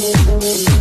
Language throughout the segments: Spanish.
Música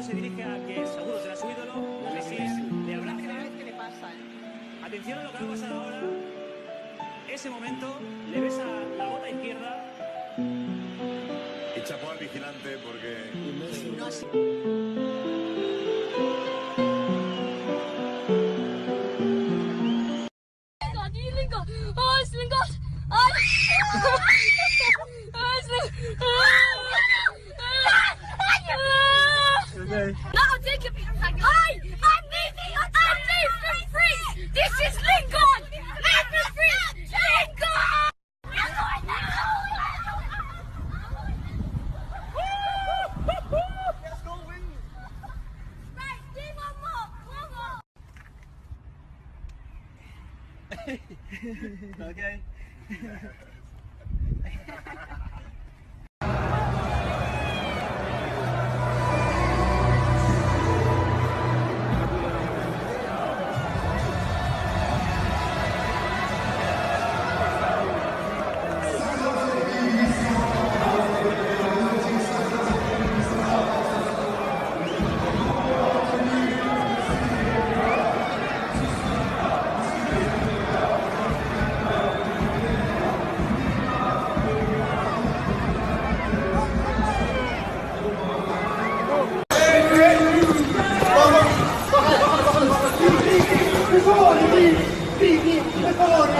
Se dirige a que seguro será su ídolo. Messi le abraza. ¿Qué le pasa? Atención a lo que va a pasar ahora. Ese momento le besa la bota izquierda. Y chapó al vigilante porque you Lingard. Oh, it's Lingard. Oh, oh it's Lingard. No, I'll take it. Hi, I'm Nathan. I'm Nathan Freeze. This is Lingard. Nathan Freeze. Lingard. Right, Gracias.